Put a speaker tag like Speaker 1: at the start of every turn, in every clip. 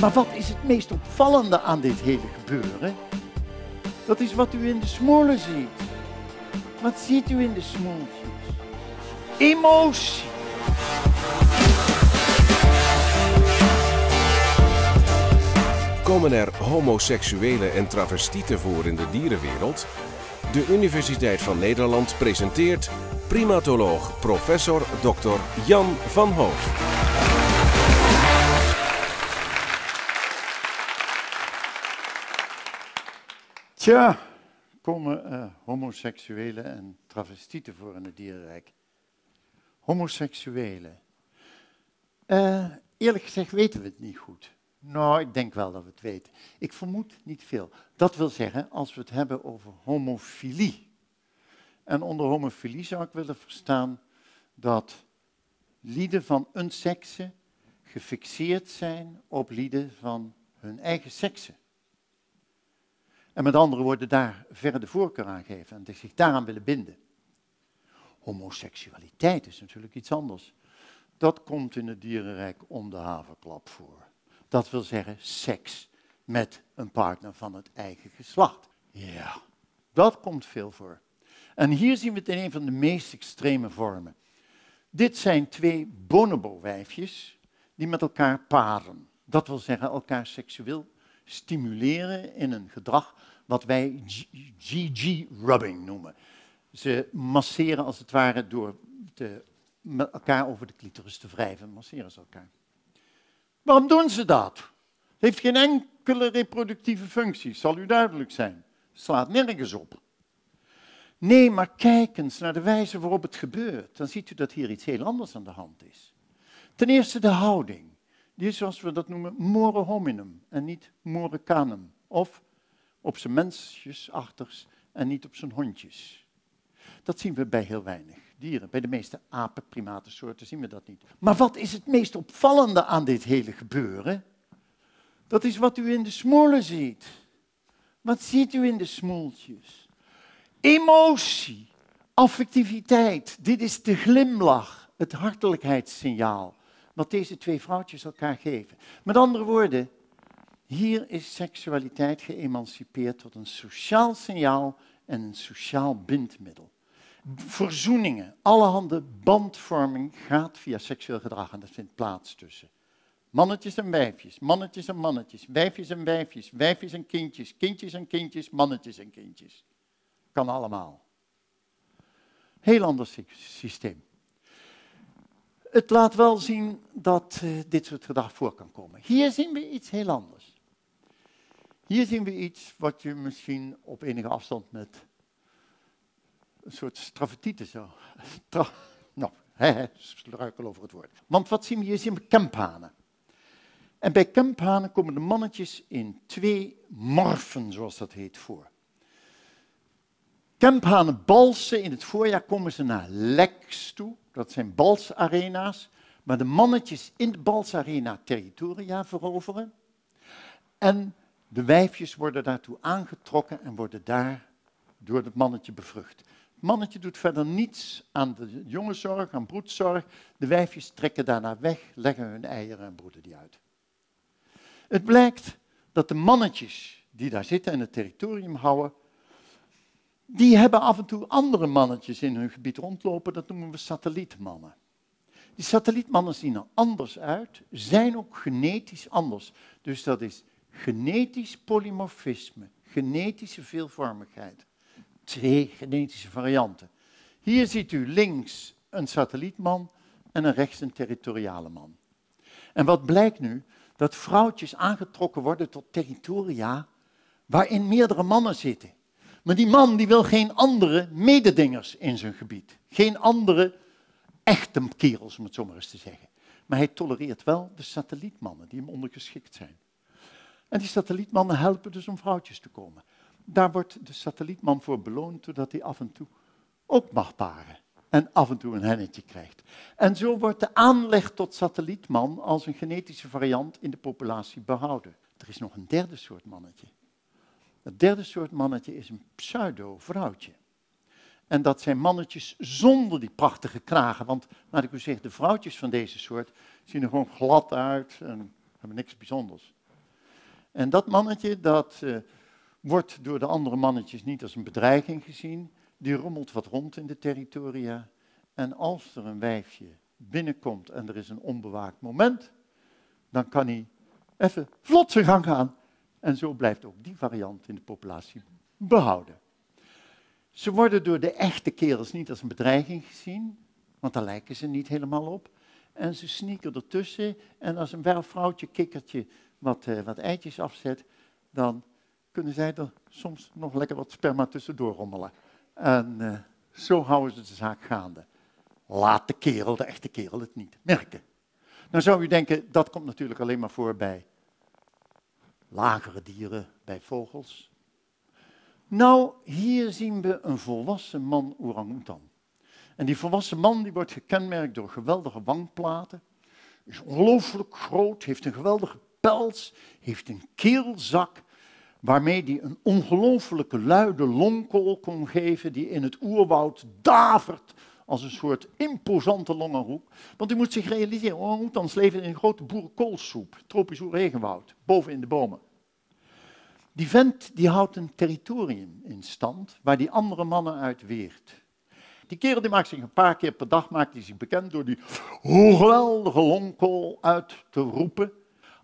Speaker 1: Maar wat is het meest opvallende aan dit hele gebeuren? Dat is wat u in de smolen ziet. Wat ziet u in de smoeltjes? Emotie.
Speaker 2: Komen er homoseksuelen en travestieten voor in de dierenwereld? De Universiteit van Nederland presenteert primatoloog professor Dr. Jan van Hoof.
Speaker 1: Tja, komen eh, homoseksuelen en travestieten voor in het dierenrijk? Homoseksuelen. Eh, eerlijk gezegd weten we het niet goed. Nou, ik denk wel dat we het weten. Ik vermoed niet veel. Dat wil zeggen, als we het hebben over homofilie. En onder homofilie zou ik willen verstaan dat lieden van een sekse gefixeerd zijn op lieden van hun eigen sekse. En met andere woorden, daar verder de voorkeur aan geven en zich daaraan willen binden. Homoseksualiteit is natuurlijk iets anders. Dat komt in het dierenrijk om de haverklap voor. Dat wil zeggen seks met een partner van het eigen geslacht. Ja, dat komt veel voor. En hier zien we het in een van de meest extreme vormen. Dit zijn twee bonobo-wijfjes die met elkaar paren. Dat wil zeggen elkaar seksueel stimuleren in een gedrag wat wij GG-rubbing noemen. Ze masseren als het ware door te, met elkaar over de clitoris te wrijven, masseren ze elkaar. Waarom doen ze dat? Het heeft geen enkele reproductieve functie, zal u duidelijk zijn. Het slaat nergens op. Nee, maar kijk eens naar de wijze waarop het gebeurt. Dan ziet u dat hier iets heel anders aan de hand is. Ten eerste de houding. Die is zoals we dat noemen more hominum en niet more canum. Of op zijn mensjesachtigs en niet op zijn hondjes. Dat zien we bij heel weinig dieren. Bij de meeste apen, primaten, soorten zien we dat niet. Maar wat is het meest opvallende aan dit hele gebeuren? Dat is wat u in de smolen ziet. Wat ziet u in de smoeltjes? Emotie, affectiviteit. Dit is de glimlach, het hartelijkheidssignaal. Wat deze twee vrouwtjes elkaar geven. Met andere woorden, hier is seksualiteit geëmancipeerd tot een sociaal signaal en een sociaal bindmiddel. Verzoeningen, allerhande bandvorming gaat via seksueel gedrag en dat vindt plaats tussen mannetjes en wijfjes, mannetjes en mannetjes, wijfjes en wijfjes, wijfjes en kindjes, kindjes en kindjes, mannetjes en kindjes. Kan allemaal. Heel ander systeem. Het laat wel zien dat uh, dit soort gedrag voor kan komen. Hier zien we iets heel anders. Hier zien we iets wat je misschien op enige afstand met een soort strafetieten zo. Nou, he, struikel over het woord. Want wat zien we hier? Zien we kemphanen. En bij kemphanen komen de mannetjes in twee morfen, zoals dat heet, voor. Kemphanen balsen, in het voorjaar komen ze naar leks toe. Dat zijn balsarena's. Maar de mannetjes in de balsarena territoria veroveren. En de wijfjes worden daartoe aangetrokken en worden daar door het mannetje bevrucht. Mannetje doet verder niets aan de jongenzorg, aan broedzorg. De wijfjes trekken daarna weg, leggen hun eieren en broeden die uit. Het blijkt dat de mannetjes die daar zitten en het territorium houden, die hebben af en toe andere mannetjes in hun gebied rondlopen, dat noemen we satellietmannen. Die satellietmannen zien er anders uit, zijn ook genetisch anders. Dus dat is genetisch polymorfisme, genetische veelvormigheid. Twee genetische varianten. Hier ziet u links een satellietman en een rechts een territoriale man. En wat blijkt nu? Dat vrouwtjes aangetrokken worden tot territoria waarin meerdere mannen zitten. Maar die man die wil geen andere mededingers in zijn gebied. Geen andere echte kerels, om het zo maar eens te zeggen. Maar hij tolereert wel de satellietmannen die hem ondergeschikt zijn. En die satellietmannen helpen dus om vrouwtjes te komen. Daar wordt de satellietman voor beloond, doordat hij af en toe ook mag paren. En af en toe een hennetje krijgt. En zo wordt de aanleg tot satellietman als een genetische variant in de populatie behouden. Er is nog een derde soort mannetje. Het derde soort mannetje is een pseudo-vrouwtje. En dat zijn mannetjes zonder die prachtige kragen. Want, laat ik u zeggen, de vrouwtjes van deze soort zien er gewoon glad uit en hebben niks bijzonders. En dat mannetje, dat uh, wordt door de andere mannetjes niet als een bedreiging gezien. Die rommelt wat rond in de territoria. En als er een wijfje binnenkomt en er is een onbewaakt moment, dan kan hij even vlot zijn gang gaan. En zo blijft ook die variant in de populatie behouden. Ze worden door de echte kerels niet als een bedreiging gezien, want daar lijken ze niet helemaal op. En ze sneaken ertussen en als een vrouwtje, kikkertje, wat, uh, wat eitjes afzet, dan kunnen zij er soms nog lekker wat sperma tussendoor rommelen. En uh, zo houden ze de zaak gaande. Laat de kerel, de echte kerel, het niet merken. Dan zou u denken, dat komt natuurlijk alleen maar voor bij lagere dieren, bij vogels. Nou, hier zien we een volwassen man orang-oetan. En die volwassen man die wordt gekenmerkt door geweldige wangplaten, is ongelooflijk groot, heeft een geweldige pels, heeft een keelzak waarmee hij een ongelooflijke luide longkool kon geven die in het oerwoud davert als een soort imposante longenhoek. Want u moet zich realiseren, orang-oetans leven in een grote boerenkoolsoep, tropisch regenwoud, boven in de bomen. Die vent die houdt een territorium in stand waar die andere mannen uit weert. Die kerel die maakt zich een paar keer per dag maakt zich bekend door die geweldige longkool uit te roepen.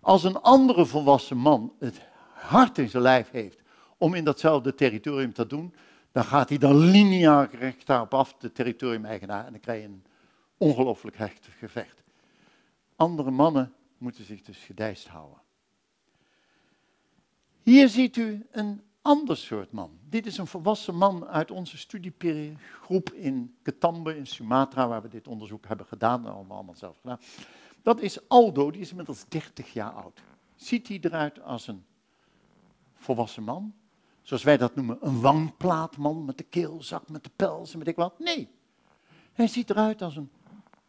Speaker 1: Als een andere volwassen man het hart in zijn lijf heeft om in datzelfde territorium te doen, dan gaat hij dan lineair recht daarop af, de territorium-eigenaar, en dan krijg je een ongelooflijk hecht gevecht. Andere mannen moeten zich dus gedijst houden. Hier ziet u een ander soort man. Dit is een volwassen man uit onze studiegroep in Ketambe in Sumatra, waar we dit onderzoek hebben gedaan, we allemaal zelf gedaan. Dat is Aldo, die is inmiddels 30 jaar oud. Ziet hij eruit als een volwassen man? Zoals wij dat noemen, een wangplaatman met de keelzak, met de pels en ik wat? Nee. Hij ziet eruit als een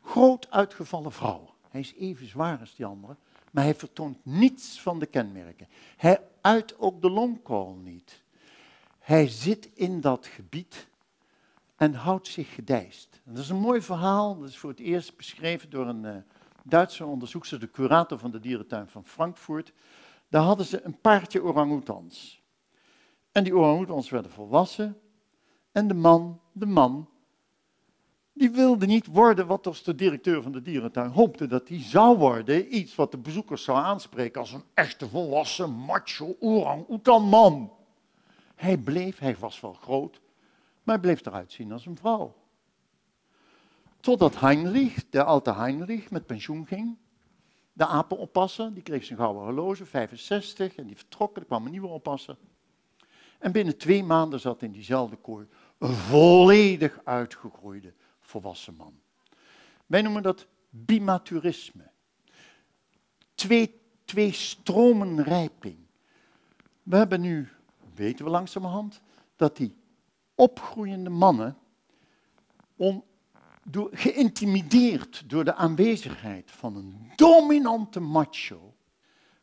Speaker 1: groot uitgevallen vrouw. Hij is even zwaar als die andere, maar hij vertoont niets van de kenmerken. Hij uit ook de longkool niet. Hij zit in dat gebied en houdt zich gedijst. dat is een mooi verhaal, dat is voor het eerst beschreven door een uh, Duitse onderzoekster, de curator van de dierentuin van Frankfurt. Daar hadden ze een paardje orang-oetans. En die orang-oetans werden volwassen en de man, de man die wilde niet worden wat de directeur van de dierentuin hoopte dat hij zou worden. Iets wat de bezoekers zou aanspreken als een echte volwassen macho orang-oetan man. Hij bleef, hij was wel groot, maar bleef eruit zien als een vrouw. Totdat Heinrich, de oude Heinrich, met pensioen ging. De apen oppassen, die kreeg zijn gouden horloge, 65, en die vertrok, er kwam een nieuwe oppassen. En binnen twee maanden zat in diezelfde kooi een volledig uitgegroeide volwassen man. Wij noemen dat bimaturisme. Twee, twee stromen rijping. We hebben nu, weten we langzamerhand, dat die opgroeiende mannen, on, door, geïntimideerd door de aanwezigheid van een dominante macho,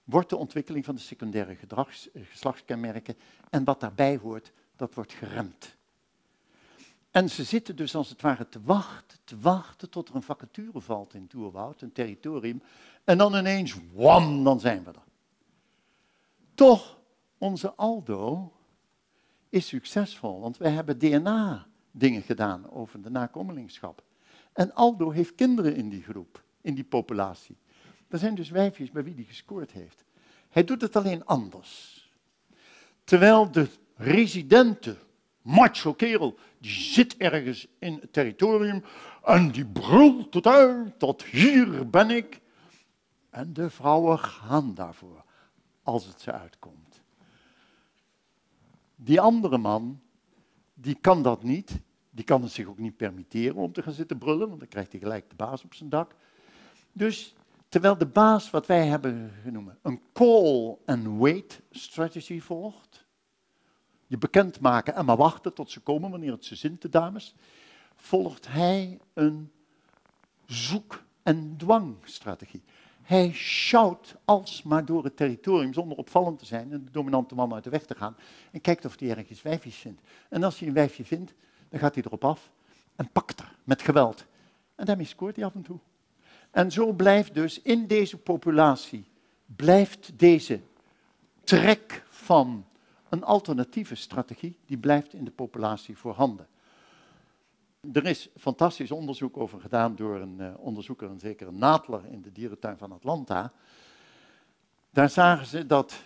Speaker 1: wordt de ontwikkeling van de secundaire gedrags, geslachtskenmerken en wat daarbij hoort, dat wordt geremd. En ze zitten dus als het ware te wachten, te wachten tot er een vacature valt in Toerwoud, een territorium. En dan ineens, wam, dan zijn we er. Toch, onze Aldo is succesvol, want wij hebben DNA-dingen gedaan over de nakomelingschap. En Aldo heeft kinderen in die groep, in die populatie. Er zijn dus wijfjes bij wie hij gescoord heeft. Hij doet het alleen anders. Terwijl de residenten macho kerel, die zit ergens in het territorium en die brult het uit tot hier ben ik. En de vrouwen gaan daarvoor, als het ze uitkomt. Die andere man, die kan dat niet. Die kan het zich ook niet permitteren om te gaan zitten brullen, want dan krijgt hij gelijk de baas op zijn dak. Dus terwijl de baas, wat wij hebben genoemd, een call and wait strategy volgt, je bekendmaken en maar wachten tot ze komen wanneer het ze zint, de dames, volgt hij een zoek- en dwangstrategie. Hij sjouwt alsmaar door het territorium zonder opvallend te zijn en de dominante man uit de weg te gaan en kijkt of hij ergens wijfjes vindt. En als hij een wijfje vindt, Dan gaat hij erop af en pakt er met geweld. En daarmee scoort hij af en toe. En zo blijft dus in deze populatie, blijft deze trek van een alternatieve strategie, die blijft in de populatie voorhanden. Er is fantastisch onderzoek over gedaan door een uh, onderzoeker, een zekere Nadler in de dierentuin van Atlanta. Daar zagen ze dat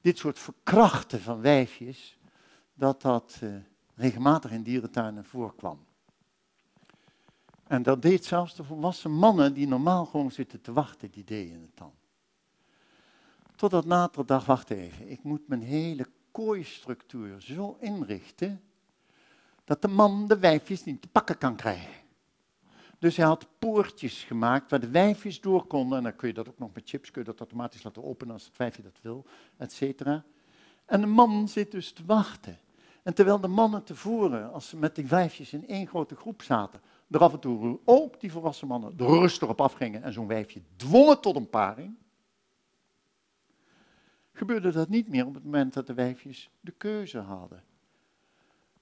Speaker 1: dit soort verkrachten van wijfjes, dat dat uh, regelmatig in dierentuinen voorkwam. En dat deed zelfs de volwassen mannen die normaal gewoon zitten te wachten, die deden het dan. Totdat Nadler dacht, wacht even, ik moet mijn hele kooistructuur zo inrichten dat de man de wijfjes niet te pakken kan krijgen. Dus hij had poortjes gemaakt waar de wijfjes door konden. En dan kun je dat ook nog met chips, kun je dat automatisch laten openen als het wijfje dat wil, et cetera. En de man zit dus te wachten. En terwijl de mannen tevoren, als ze met die wijfjes in één grote groep zaten, er af en toe ook die volwassen mannen de rust erop afgingen en zo'n wijfje dwongen tot een paring, gebeurde dat niet meer op het moment dat de wijfjes de keuze hadden.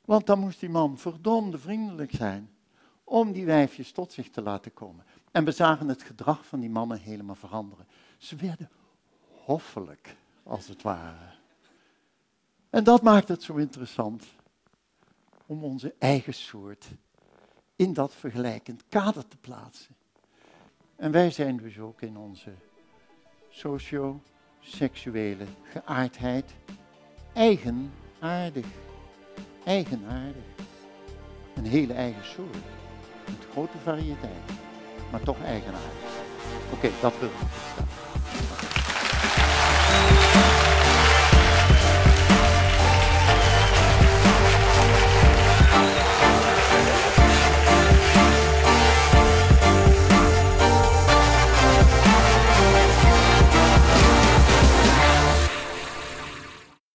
Speaker 1: Want dan moest die man verdomde vriendelijk zijn om die wijfjes tot zich te laten komen. En we zagen het gedrag van die mannen helemaal veranderen. Ze werden hoffelijk, als het ware. En dat maakt het zo interessant om onze eigen soort in dat vergelijkend kader te plaatsen. En wij zijn dus ook in onze socio-seksuele geaardheid eigenaardig eigenaardig. Een hele eigen soort. Met grote variëteit. Maar toch eigenaardig. Oké, dat wil ik